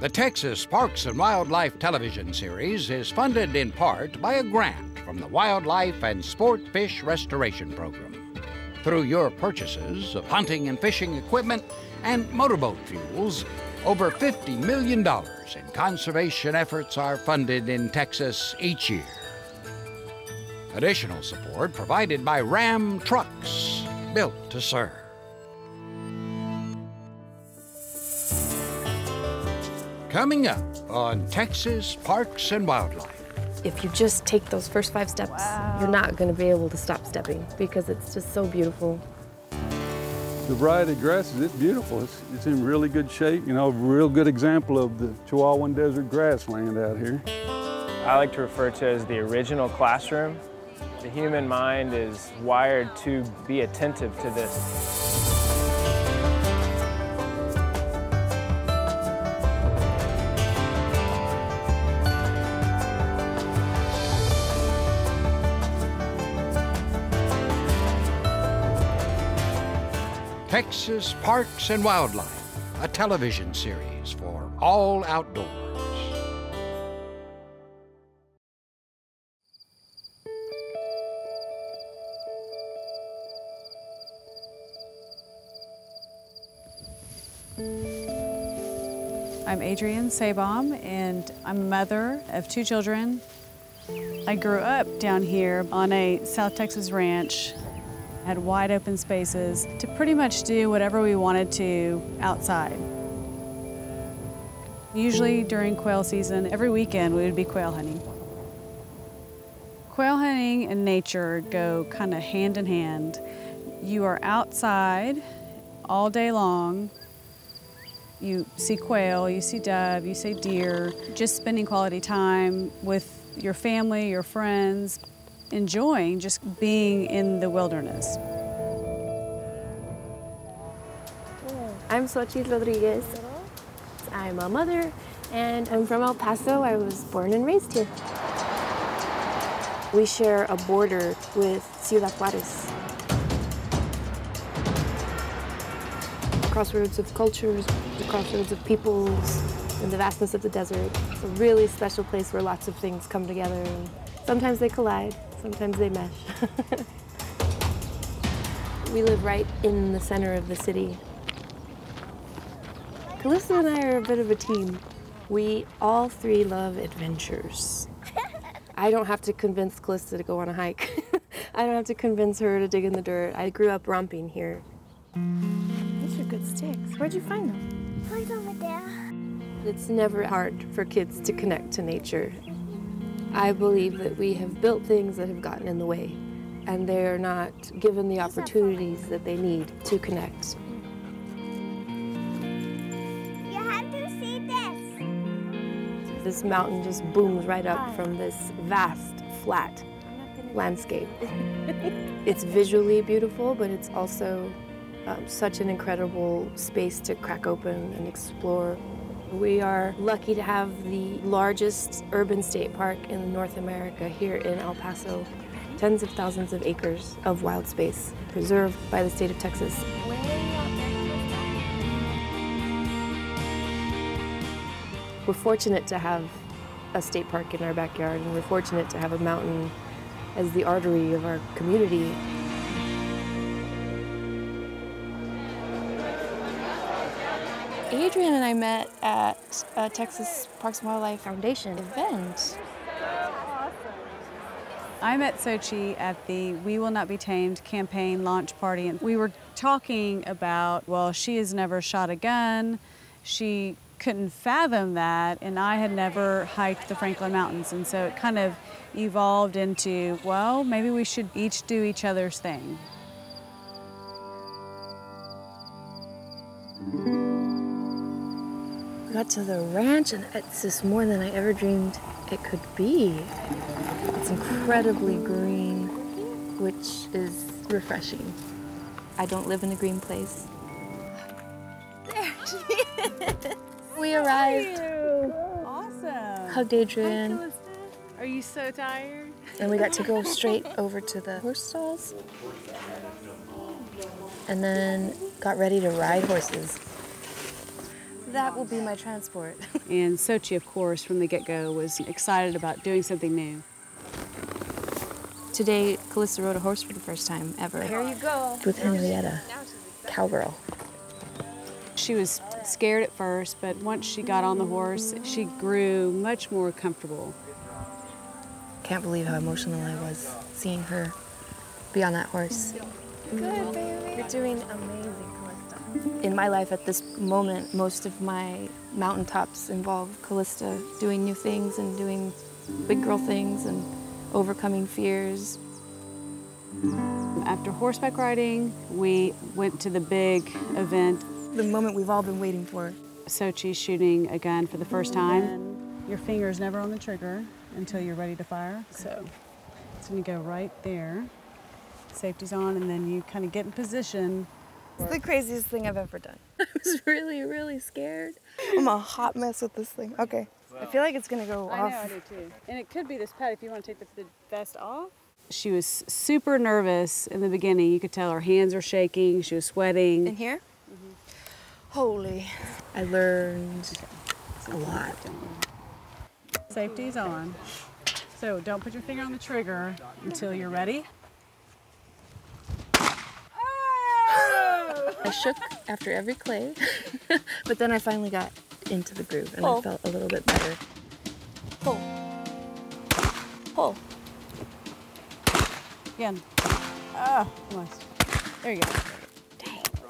The Texas Parks and Wildlife television series is funded in part by a grant from the Wildlife and Sport Fish Restoration Program. Through your purchases of hunting and fishing equipment and motorboat fuels, over $50 million in conservation efforts are funded in Texas each year. Additional support provided by Ram Trucks, built to serve. Coming up on Texas Parks and Wildlife. If you just take those first five steps, wow. you're not going to be able to stop stepping because it's just so beautiful. The variety of grasses, it's beautiful. It's, it's in really good shape. You know, a real good example of the Chihuahuan Desert grassland out here. I like to refer to as the original classroom. The human mind is wired to be attentive to this. Texas Parks and Wildlife, a television series for all outdoors. I'm Adrienne Sabom, and I'm a mother of two children. I grew up down here on a South Texas ranch had wide open spaces to pretty much do whatever we wanted to outside. Usually during quail season, every weekend we would be quail hunting. Quail hunting and nature go kind of hand in hand. You are outside all day long. You see quail, you see dove, you see deer, just spending quality time with your family, your friends, enjoying just being in the wilderness. I'm Xochitl Rodriguez. I'm a mother and I'm from El Paso. I was born and raised here. We share a border with Ciudad Juarez. Crossroads of cultures, the crossroads of peoples, and the vastness of the desert. It's a really special place where lots of things come together and sometimes they collide. Sometimes they mesh. we live right in the center of the city. Calista and I are a bit of a team. We all three love adventures. I don't have to convince Calista to go on a hike. I don't have to convince her to dig in the dirt. I grew up romping here. These are good sticks. Where'd you find them? Right over there. It's never hard for kids to connect to nature. I believe that we have built things that have gotten in the way and they're not given the opportunities that they need to connect. You have to see this. This mountain just booms right up from this vast, flat landscape. it's visually beautiful, but it's also um, such an incredible space to crack open and explore. We are lucky to have the largest urban state park in North America here in El Paso. Tens of thousands of acres of wild space preserved by the state of Texas. We're fortunate to have a state park in our backyard, and we're fortunate to have a mountain as the artery of our community. Adrienne and I met at a Texas Parks and Wildlife Foundation event. I met Sochi at the We Will Not Be Tamed campaign launch party, and we were talking about, well, she has never shot a gun. She couldn't fathom that, and I had never hiked the Franklin Mountains, and so it kind of evolved into, well, maybe we should each do each other's thing. We got to the ranch and it's just more than I ever dreamed it could be. It's incredibly green, which is refreshing. I don't live in a green place. There she is. We arrived. Awesome. Hugged Adrienne. Are you so tired? And we got to go straight over to the horse stalls. And then got ready to ride horses. That will be my transport. And Sochi, of course, from the get-go was excited about doing something new. Today, Callista rode a horse for the first time ever. Here you go. With Henrietta, cowgirl. She was scared at first, but once she got on the horse, she grew much more comfortable. Can't believe how emotional I was seeing her be on that horse. Good, baby. You're doing amazing, Callista. In my life at this moment, most of my mountaintops involve Callista doing new things and doing big girl things and overcoming fears. After horseback riding, we went to the big event, The moment we've all been waiting for. Sochi shooting a gun for the first time. Your finger's never on the trigger until you're ready to fire. So it's gonna go right there. Safety's on, and then you kind of get in position. It's the craziest thing I've ever done. I was really, really scared. I'm a hot mess with this thing. Okay. I feel like it's gonna go off. I know, I do too. And it could be this pad if you want to take the, the vest off. She was super nervous in the beginning. You could tell her hands were shaking. She was sweating. In here? Mm-hmm. Holy. I learned a lot. Safety's on. So don't put your finger on the trigger until you're ready. I shook after every clay, but then I finally got into the groove and I felt a little bit better. Pull. Pull. Again. Oh, almost. There you go.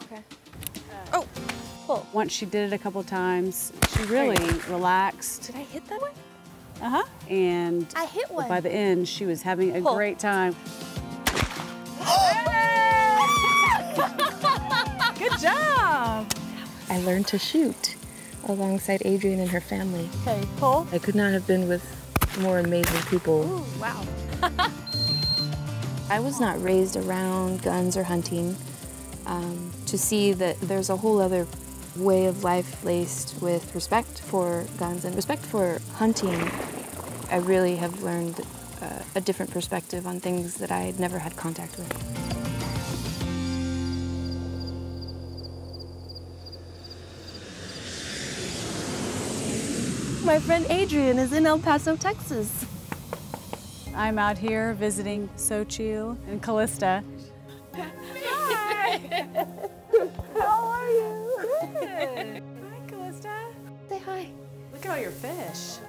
Okay. Oh, pull. Once she did it a couple times, she really relaxed. Did I hit that one? Uh huh. And I hit one. by the end, she was having a Pull. great time. I learned to shoot alongside Adrienne and her family. Okay, pull. I could not have been with more amazing people. Ooh, wow. I was not raised around guns or hunting. Um, to see that there's a whole other way of life laced with respect for guns and respect for hunting, I really have learned uh, a different perspective on things that I had never had contact with. My friend Adrienne is in El Paso, Texas. I'm out here visiting Xochitl and Callista. Hi! How are you? Good. Hi, Callista. Say hi. Look at all your fish.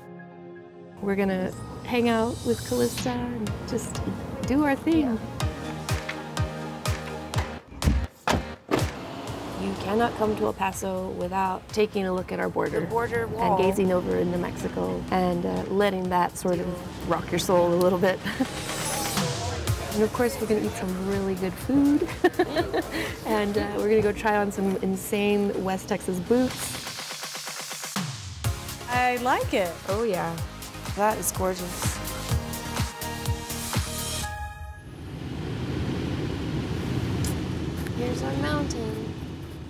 We're gonna hang out with Callista and just do our thing. You cannot come to El Paso without taking a look at our border. Border and gazing over into Mexico and uh, letting that sort of rock your soul a little bit. and of course, we're gonna eat some really good food. and uh, we're gonna go try on some insane West Texas boots. I like it. Oh, yeah. That is gorgeous. Here's our mountain.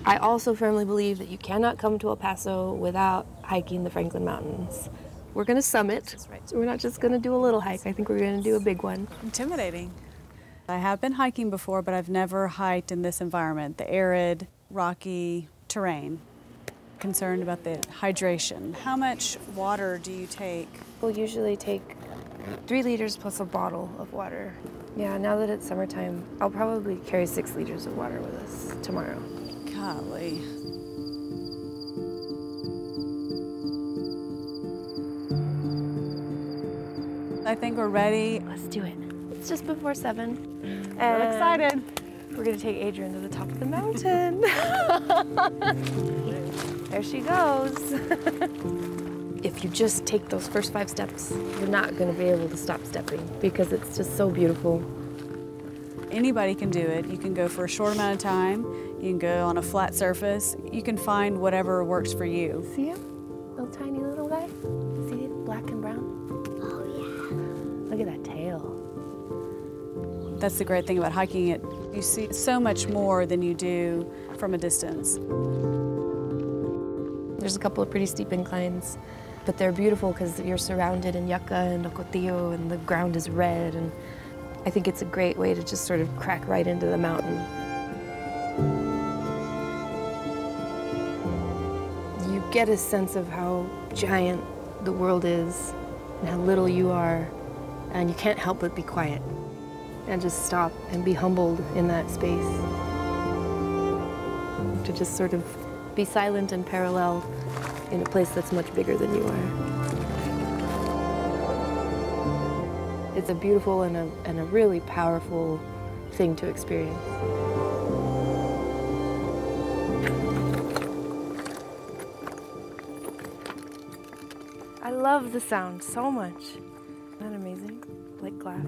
I also firmly believe that you cannot come to El Paso without hiking the Franklin Mountains. We're gonna summit. So we're not just gonna do a little hike. I think we're gonna do a big one. Intimidating. I have been hiking before, but I've never hiked in this environment, the arid, rocky terrain. Concerned about the hydration. How much water do you take? We'll usually take three liters plus a bottle of water. Yeah, now that it's summertime, I'll probably carry six liters of water with us tomorrow. Golly. I think we're ready. Let's do it. It's just before seven. I'm excited. We're gonna take Adrienne to the top of the mountain. there she goes. if you just take those first five steps, you're not gonna be able to stop stepping because it's just so beautiful. Anybody can do it. You can go for a short amount of time. You can go on a flat surface. You can find whatever works for you. See him? Little tiny little guy? See it? Black and brown? Oh, yeah. Look at that tail. That's the great thing about hiking it. You see so much more than you do from a distance. There's a couple of pretty steep inclines, but they're beautiful because you're surrounded in yucca and ocotillo and the ground is red and I think it's a great way to just sort of crack right into the mountain. You get a sense of how giant the world is and how little you are, and you can't help but be quiet and just stop and be humbled in that space. To just sort of be silent and parallel in a place that's much bigger than you are. It's a beautiful and a, and a really powerful thing to experience. I love the sound so much. Isn't that amazing? Like glass.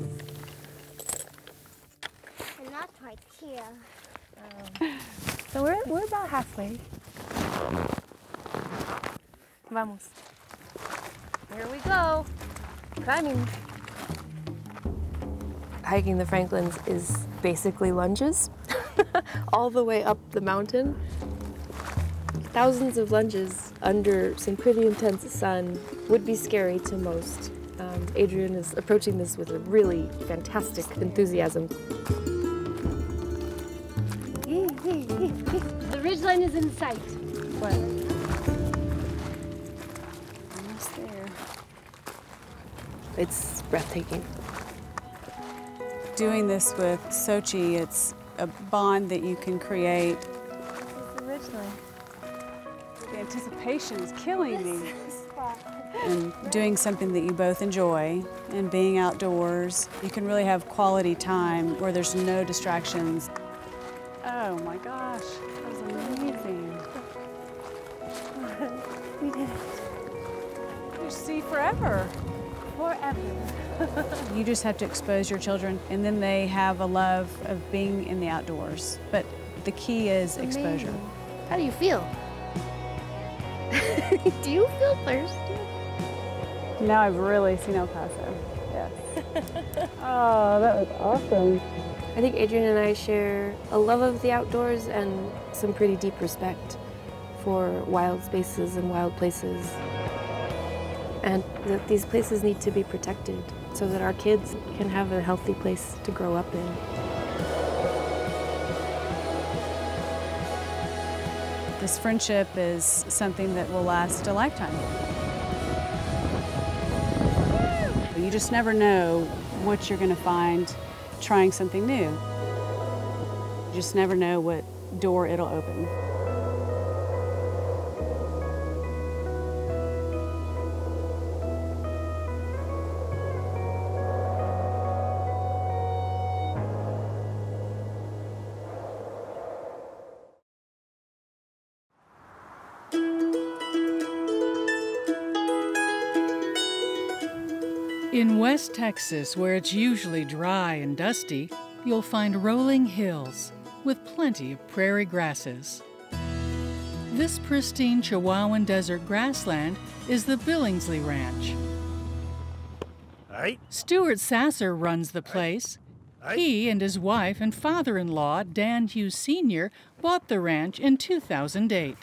And that's right here. Um, so we're, we're about halfway. Vamos. Here we go. Climbing. Hiking the Franklins is basically lunges all the way up the mountain. Thousands of lunges under some pretty intense sun would be scary to most. Um, Adrienne is approaching this with a really fantastic enthusiasm. The ridgeline is in sight. What? Almost there. It's breathtaking. Doing this with Sochi, it's a bond that you can create. The. The anticipation is killing me. And doing something that you both enjoy and being outdoors, you can really have quality time where there's no distractions. Oh my gosh, that was amazing. We did it. You see forever. Forever. You just have to expose your children, and then they have a love of being in the outdoors. But the key is exposure. How do you feel? do you feel thirsty? Now I've really seen El Paso. Yes. oh, that was awesome. I think Adrienne and I share a love of the outdoors and some pretty deep respect for wild spaces and wild places. And that these places need to be protected so that our kids can have a healthy place to grow up in. This friendship is something that will last a lifetime. You just never know what you're going to find trying something new. You just never know what door it'll open. West Texas, where it's usually dry and dusty, you'll find rolling hills with plenty of prairie grasses. This pristine Chihuahuan desert grassland is the Billingsley Ranch. Hey, Stuart Sasser runs the place. He and his wife and father in law, Dan Hughes Sr., bought the ranch in 2008.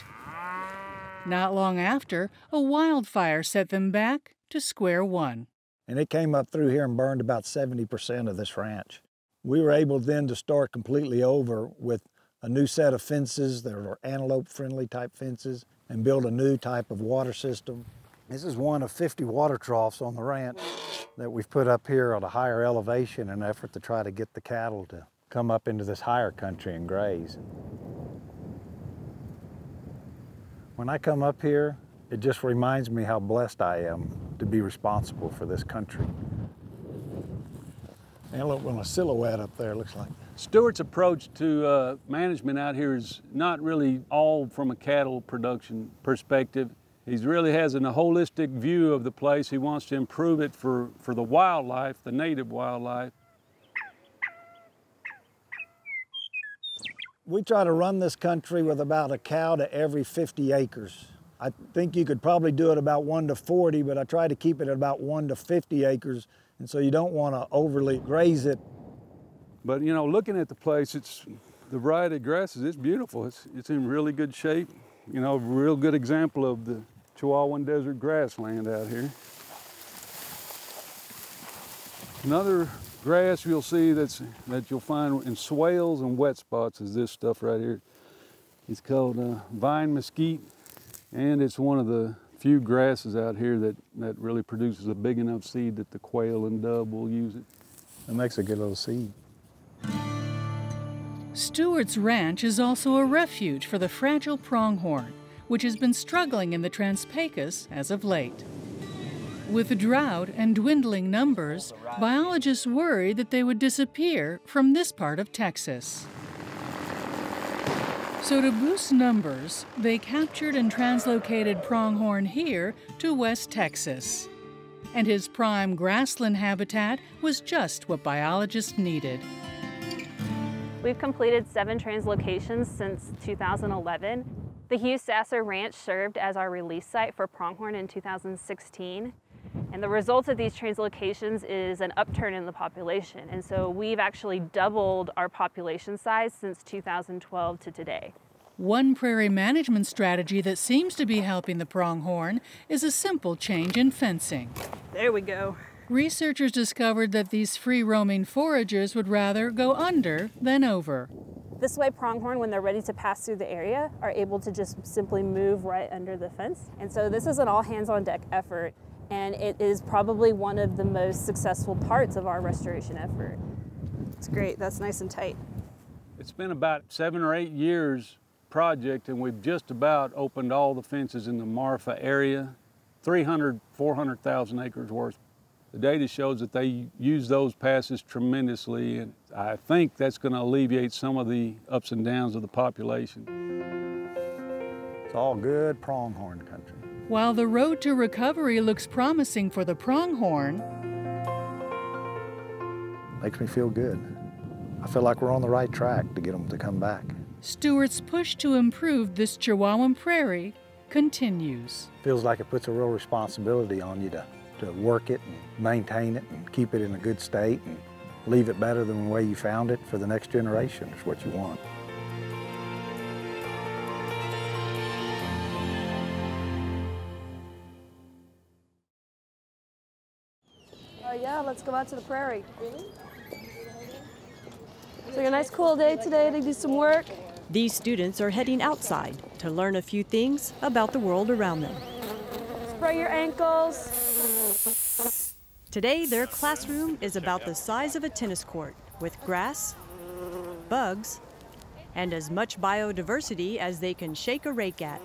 Not long after, a wildfire set them back to square one. And it came up through here and burned about 70% of this ranch. We were able then to start completely over with a new set of fences that are antelope friendly type fences and build a new type of water system. This is one of 50 water troughs on the ranch that we've put up here at a higher elevation in an effort to try to get the cattle to come up into this higher country and graze. When I come up here, it just reminds me how blessed I am to be responsible for this country. And look, when a silhouette up there looks like. Stuart's approach to uh, management out here is not really all from a cattle production perspective. He really has an, a holistic view of the place. He wants to improve it for, for the wildlife, the native wildlife. We try to run this country with about a cow to every 50 acres. I think you could probably do it about one to 40, but I try to keep it at about one to 50 acres. And so you don't want to overly graze it. But you know, looking at the place, it's the variety of grasses. It's beautiful. It's, it's in really good shape. You know, real good example of the Chihuahuan Desert grassland out here. Another grass you'll see that's that you'll find in swales and wet spots is this stuff right here. It's called uh, vine mesquite. And it's one of the few grasses out here that, that really produces a big enough seed that the quail and dove will use it. It makes a good little seed. Stuart's Ranch is also a refuge for the fragile pronghorn, which has been struggling in the Trans Pecos as of late. With drought and dwindling numbers, biologists worry that they would disappear from this part of Texas. So, to boost numbers, they captured and translocated pronghorn here to West Texas. And his prime grassland habitat was just what biologists needed. We've completed seven translocations since 2011. The Hugh Sasser Ranch served as our release site for pronghorn in 2016. And the result of these translocations is an upturn in the population. And so we've actually doubled our population size since 2012 to today. One prairie management strategy that seems to be helping the pronghorn is a simple change in fencing. There we go. Researchers discovered that these free roaming foragers would rather go under than over. This way, pronghorn, when they're ready to pass through the area, are able to just simply move right under the fence. And so, this is an all hands on deck effort, and it is probably one of the most successful parts of our restoration effort. It's great, that's nice and tight. It's been about seven or eight years project, and we've just about opened all the fences in the Marfa area 300, 400,000 acres worth. The data shows that they use those passes tremendously, and I think that's going to alleviate some of the ups and downs of the population. It's all good pronghorn country. While the road to recovery looks promising for the pronghorn, makes me feel good. I feel like we're on the right track to get them to come back. Stuart's push to improve this Chihuahuan prairie continues. Feels like it puts a real responsibility on you to, to work it and maintain it and keep it in a good state and leave it better than the way you found it for the next generation is what you want. Go out to the prairie. Really? It's like a nice cool day today to do some work. These students are heading outside to learn a few things about the world around them. Spray your ankles. Today, their classroom is about the size of a tennis court with grass, bugs, and as much biodiversity as they can shake a rake at.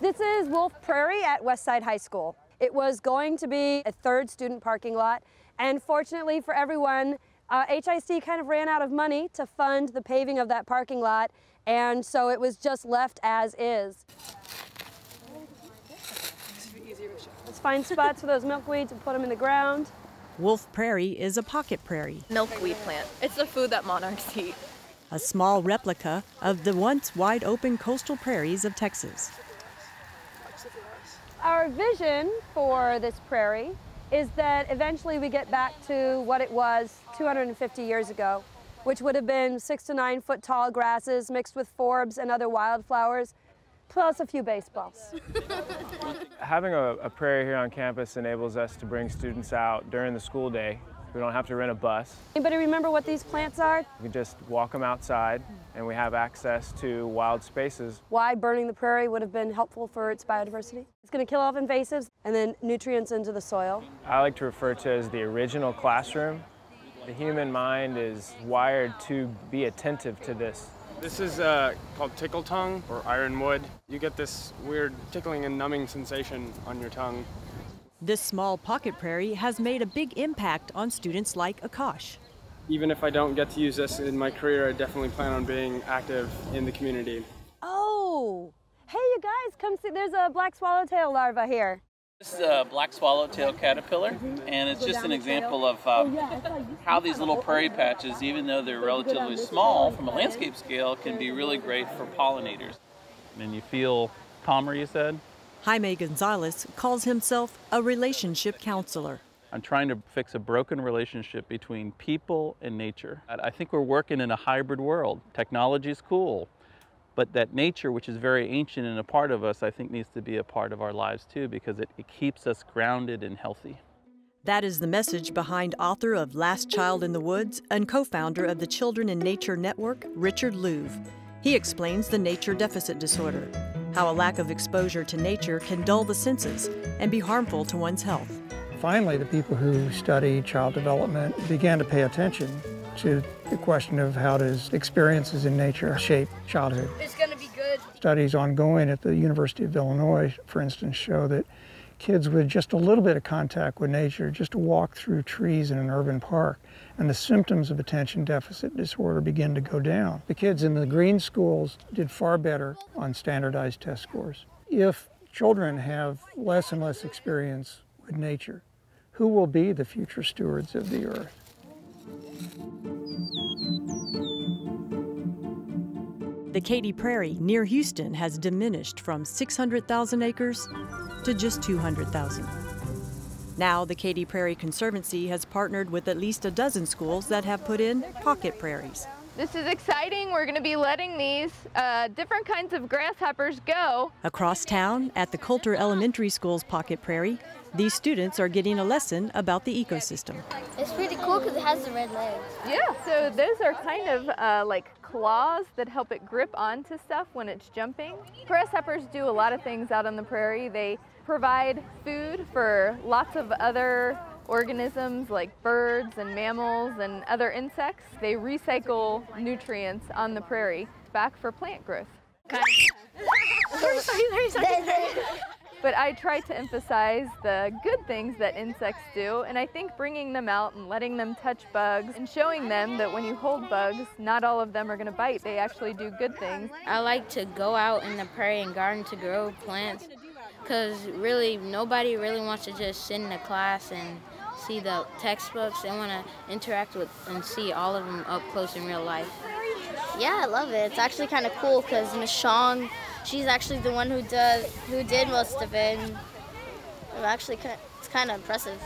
This is Wolf Prairie at Westside High School. It was going to be a third student parking lot, and fortunately for everyone, uh, HISD kind of ran out of money to fund the paving of that parking lot, and so it was just left as is. Let's find spots for those milkweeds and put them in the ground. Wolf Prairie is a pocket prairie, Milkweed plant. It's the food that monarchs eat. a small replica of the once wide open coastal prairies of Texas. Our vision for this prairie is that eventually we get back to what it was 250 years ago, which would have been six to nine foot tall grasses mixed with forbs and other wildflowers, plus a few baseballs. Having a, a prairie here on campus enables us to bring students out during the school day. We don't have to rent a bus. Anybody remember what these plants are? We can just walk them outside and we have access to wild spaces. Why burning the prairie would have been helpful for its biodiversity. It's going to kill off invasives and then nutrients into the soil. I like to refer to as the original classroom. The human mind is wired to be attentive to this. This is uh, called tickle tongue or ironwood. You get this weird tickling and numbing sensation on your tongue. This small pocket prairie has made a big impact on students like Akash. Even if I don't get to use this in my career, I definitely plan on being active in the community. Oh, hey, you guys, come see. There's a black swallowtail larva here. This is a black swallowtail caterpillar, and it's just an example of uh, how these little prairie patches, even though they're relatively small from a landscape scale, can be really great for pollinators. And you feel calmer, you said? Jaime Gonzalez calls himself a relationship counselor. I'm trying to fix a broken relationship between people and nature. I think we're working in a hybrid world. Technology is cool, but that nature, which is very ancient and a part of us, I think needs to be a part of our lives too because it, it keeps us grounded and healthy. That is the message behind author of Last Child in the Woods and co founder of the Children and Nature Network, Richard Louv. He explains the nature deficit disorder, how a lack of exposure to nature can dull the senses and be harmful to one's health. Finally, the people who study child development began to pay attention to the question of how does experiences in nature shape childhood. It's gonna be good. Studies ongoing at the University of Illinois, for instance, show that kids with just a little bit of contact with nature, just a walk through trees in an urban park, and the symptoms of attention deficit disorder begin to go down. The kids in the green schools did far better on standardized test scores. If children have less and less experience with nature, who will be the future stewards of the earth? The Katy Prairie near Houston has diminished from 600,000 acres to just 200,000. Now, the Katy Prairie Conservancy has partnered with at least a dozen schools that have put in pocket prairies. This is exciting. We're going to be letting these uh, different kinds of grasshoppers go. Across town, at the Coulter Elementary School's pocket prairie, these students are getting a lesson about the ecosystem. It's pretty cool because it has the red legs. Yeah, so those are kind of uh, like claws that help it grip onto stuff when it's jumping. Grasshoppers do a lot of things out on the prairie. They provide food for lots of other organisms like birds and mammals and other insects. They recycle nutrients on the prairie back for plant growth. But I try to emphasize the good things that insects do, and I think bringing them out and letting them touch bugs and showing them that when you hold bugs, not all of them are going to bite. They actually do good things. I like to go out in the prairie and garden to grow plants because really nobody really wants to just sit in the class and see the textbooks. They want to interact with and see all of them up close in real life. Yeah, I love it. It's actually kind of cool because Miss Shong, she's actually the one who does who did most of it. And it actually, ki- it's kind of impressive.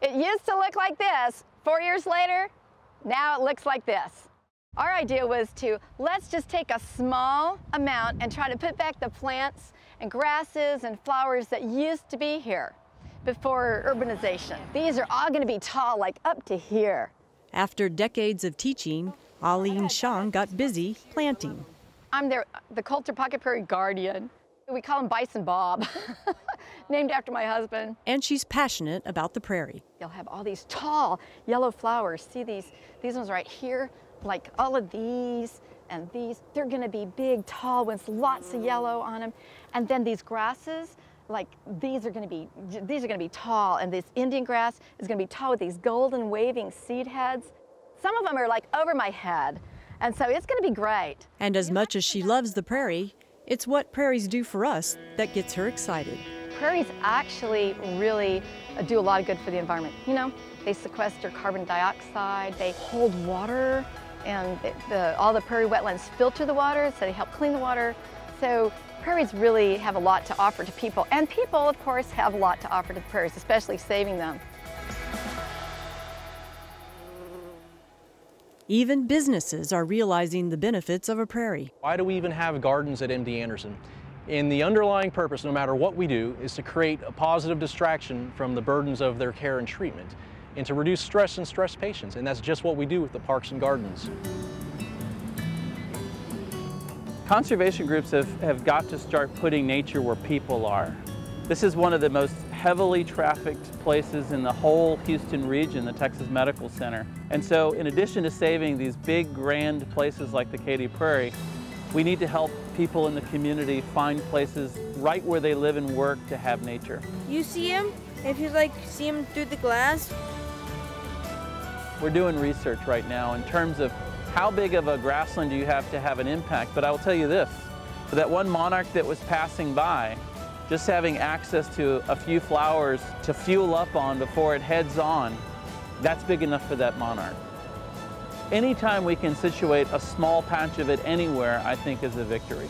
It used to look like this. Four years later, now it looks like this. Our idea was to let's just take a small amount and try to put back the plants and grasses and flowers that used to be here before urbanization. These are all going to be tall, like up to here. After decades of teaching, Aline Shang got busy planting. I'm their, the Coulter Pocket Prairie Guardian. We call him Bison Bob, named after my husband. And she's passionate about the prairie. You'll have all these tall yellow flowers. See these, these ones right here? Like all of these and these. They're gonna be big, tall ones, lots of yellow on them. And then these grasses, like these are gonna be, these are gonna be tall. And this Indian grass is gonna be tall with these golden waving seed heads. Some of them are like over my head. And so it's gonna be great. And as much as she loves the prairie, it's what prairies do for us that gets her excited. Prairies actually really uh, do a lot of good for the environment. You know, they sequester carbon dioxide, they hold water, and the, the, all the prairie wetlands filter the water, so they help clean the water. So prairies really have a lot to offer to people, and people, of course, have a lot to offer to the prairies, especially saving them. Even businesses are realizing the benefits of a prairie. Why do we even have gardens at MD Anderson? And the underlying purpose, no matter what we do, is to create a positive distraction from the burdens of their care and treatment and to reduce stress in stressed patients. And that's just what we do with the parks and gardens. Conservation groups have, have got to start putting nature where people are. This is one of the most heavily trafficked places in the whole Houston region, the Texas Medical Center. And so in addition to saving these big grand places like the Katy Prairie, we need to help people in the community find places right where they live and work to have nature. You see him, if you like see him through the glass. We're doing research right now in terms of how big of a grassland do you have to have an impact, but I will tell you this, for that one monarch that was passing by, just having access to a few flowers to fuel up on before it heads on, that's big enough for that monarch. Anytime we can situate a small patch of it anywhere, I think is a victory.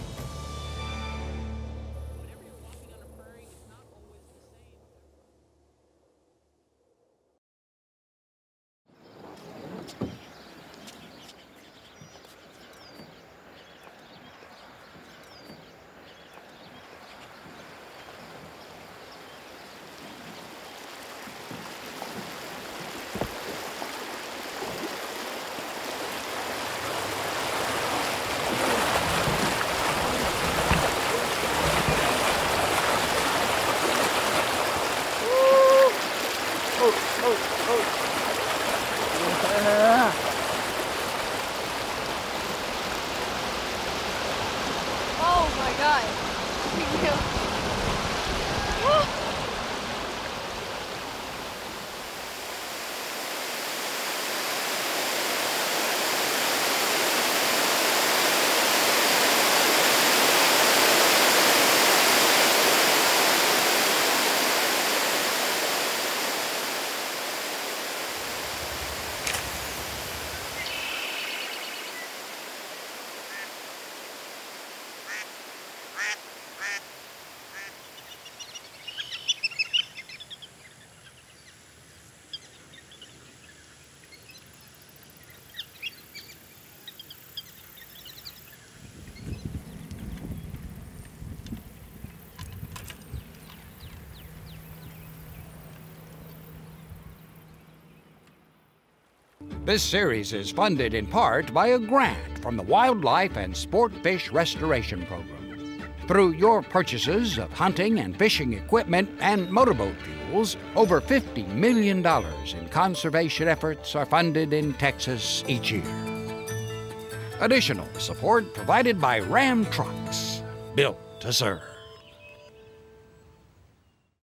This series is funded in part by a grant from the Wildlife and Sport Fish Restoration Program. Through your purchases of hunting and fishing equipment and motorboat fuels, over $50 million in conservation efforts are funded in Texas each year. Additional support provided by Ram Trucks, built to serve.